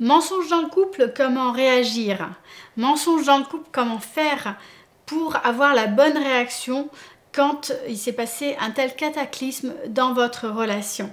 Mensonge dans le couple, comment réagir? Mensonge dans le couple, comment faire pour avoir la bonne réaction quand il s'est passé un tel cataclysme dans votre relation.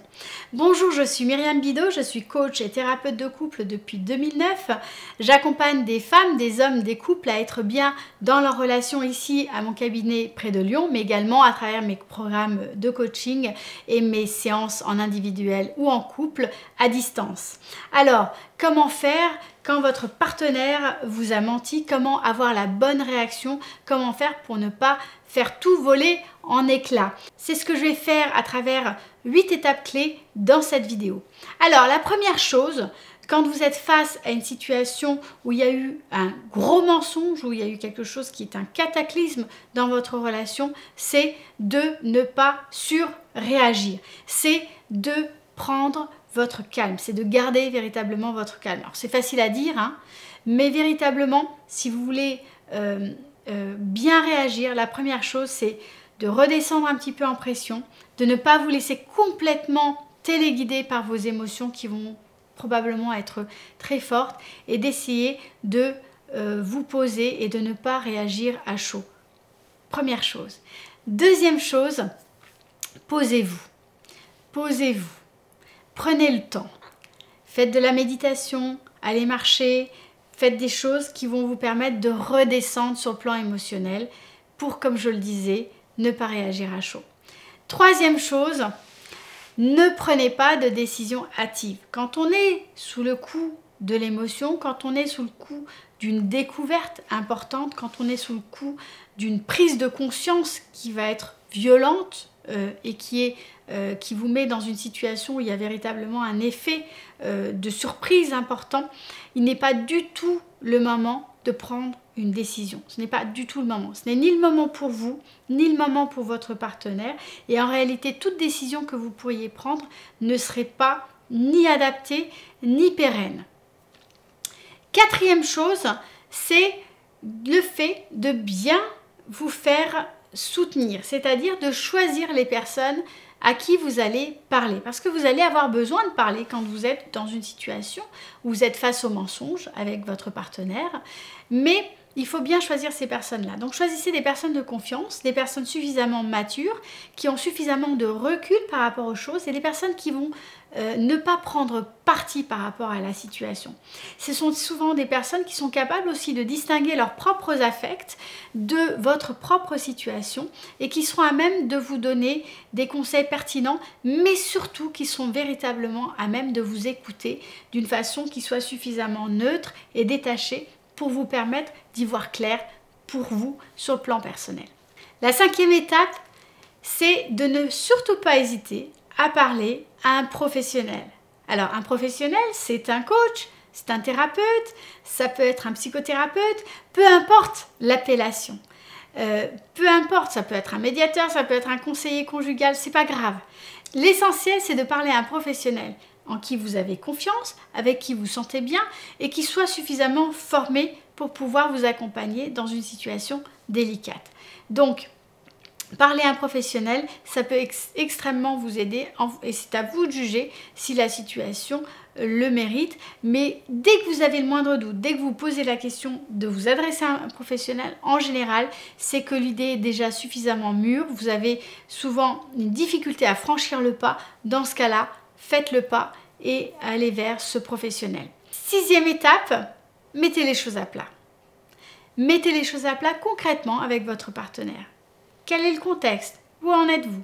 Bonjour, je suis Myriam Bidot, je suis coach et thérapeute de couple depuis 2009. J'accompagne des femmes, des hommes, des couples à être bien dans leur relation ici à mon cabinet près de Lyon, mais également à travers mes programmes de coaching et mes séances en individuel ou en couple à distance. Alors, comment faire quand votre partenaire vous a menti, comment avoir la bonne réaction, comment faire pour ne pas faire tout voler en éclats? C'est ce que je vais faire à travers 8 étapes clés dans cette vidéo. Alors la première chose, quand vous êtes face à une situation où il y a eu un gros mensonge, où il y a eu quelque chose qui est un cataclysme dans votre relation, c'est de ne pas surréagir. C'est de prendre votre calme, c'est de garder véritablement votre calme. Alors c'est facile à dire, hein, mais véritablement, si vous voulez euh, euh, bien réagir, la première chose c'est de redescendre un petit peu en pression, de ne pas vous laisser complètement téléguider par vos émotions qui vont probablement être très fortes et d'essayer de euh, vous poser et de ne pas réagir à chaud. Première chose. Deuxième chose, posez-vous. Posez-vous. Prenez le temps. Faites de la méditation, allez marcher, faites des choses qui vont vous permettre de redescendre sur le plan émotionnel pour, comme je le disais, ne pas réagir à chaud. Troisième chose, ne prenez pas de décision hâtive. Quand on est sous le coup de l'émotion, quand on est sous le coup d'une découverte importante, quand on est sous le coup d'une prise de conscience qui va être violente euh, et qui est euh, qui vous met dans une situation où il y a véritablement un effet euh, de surprise important, il n'est pas du tout le moment de prendre une décision. Ce n'est pas du tout le moment. Ce n'est ni le moment pour vous, ni le moment pour votre partenaire. Et en réalité, toute décision que vous pourriez prendre ne serait pas ni adaptée, ni pérenne. Quatrième chose, c'est le fait de bien vous faire soutenir, c'est-à-dire de choisir les personnes à qui vous allez parler. Parce que vous allez avoir besoin de parler quand vous êtes dans une situation où vous êtes face au mensonge avec votre partenaire. Mais il faut bien choisir ces personnes-là. Donc choisissez des personnes de confiance, des personnes suffisamment matures, qui ont suffisamment de recul par rapport aux choses et des personnes qui vont euh, ne pas prendre parti par rapport à la situation. Ce sont souvent des personnes qui sont capables aussi de distinguer leurs propres affects de votre propre situation et qui seront à même de vous donner des conseils pertinents, mais surtout qui sont véritablement à même de vous écouter d'une façon qui soit suffisamment neutre et détachée pour vous permettre d'y voir clair pour vous sur le plan personnel. La cinquième étape, c'est de ne surtout pas hésiter à parler à un professionnel. Alors un professionnel, c'est un coach, c'est un thérapeute, ça peut être un psychothérapeute, peu importe l'appellation. Euh, peu importe, ça peut être un médiateur, ça peut être un conseiller conjugal, c'est pas grave. L'essentiel, c'est de parler à un professionnel en qui vous avez confiance, avec qui vous sentez bien et qui soit suffisamment formé pour pouvoir vous accompagner dans une situation délicate. Donc, parler à un professionnel, ça peut extrêmement vous aider et c'est à vous de juger si la situation euh, le mérite. Mais dès que vous avez le moindre doute, dès que vous posez la question de vous adresser à un professionnel, en général, c'est que l'idée est déjà suffisamment mûre. Vous avez souvent une difficulté à franchir le pas. Dans ce cas-là, faites le pas et allez vers ce professionnel. Sixième étape, mettez les choses à plat. Mettez les choses à plat concrètement avec votre partenaire. Quel est le contexte? Où en êtes-vous?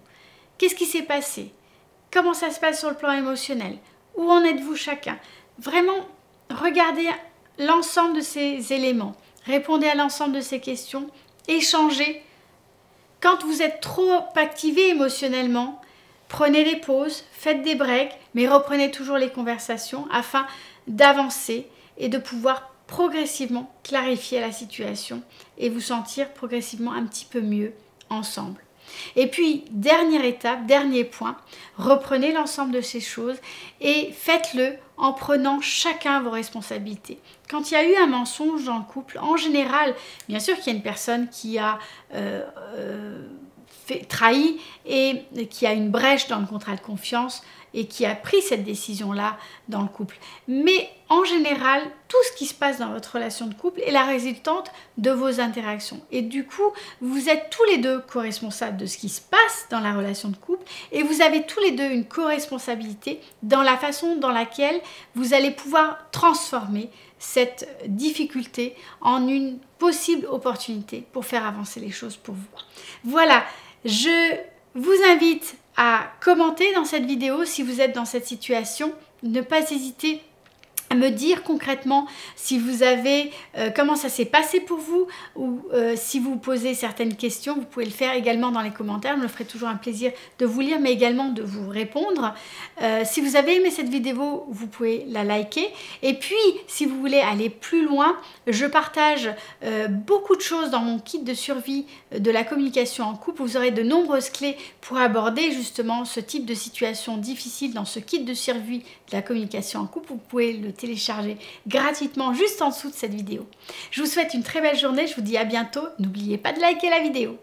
Qu'est-ce qui s'est passé? Comment ça se passe sur le plan émotionnel? Où en êtes-vous chacun? Vraiment, regardez l'ensemble de ces éléments. Répondez à l'ensemble de ces questions. Échangez. Quand vous êtes trop activé émotionnellement, Prenez des pauses, faites des breaks, mais reprenez toujours les conversations afin d'avancer et de pouvoir progressivement clarifier la situation et vous sentir progressivement un petit peu mieux ensemble. Et puis, dernière étape, dernier point, reprenez l'ensemble de ces choses et faites-le en prenant chacun vos responsabilités. Quand il y a eu un mensonge dans le couple, en général, bien sûr qu'il y a une personne qui a... Euh, euh, trahi et qui a une brèche dans le contrat de confiance et qui a pris cette décision-là dans le couple. Mais en général, tout ce qui se passe dans votre relation de couple est la résultante de vos interactions. Et du coup, vous êtes tous les deux co-responsables de ce qui se passe dans la relation de couple et vous avez tous les deux une co-responsabilité dans la façon dans laquelle vous allez pouvoir transformer cette difficulté en une possible opportunité pour faire avancer les choses pour vous. Voilà, je vous invite à commenter dans cette vidéo si vous êtes dans cette situation. Ne pas hésiter me dire concrètement si vous avez euh, comment ça s'est passé pour vous ou euh, si vous posez certaines questions vous pouvez le faire également dans les commentaires. Je me ferai toujours un plaisir de vous lire mais également de vous répondre. Euh, si vous avez aimé cette vidéo vous pouvez la liker. Et puis si vous voulez aller plus loin je partage beaucoup de choses dans mon kit de survie de la communication en couple. Vous aurez de nombreuses clés pour aborder justement ce type de situation difficile dans ce kit de survie de la communication en couple. Vous pouvez le télécharger gratuitement juste en dessous de cette vidéo. Je vous souhaite une très belle journée, je vous dis à bientôt, n'oubliez pas de liker la vidéo.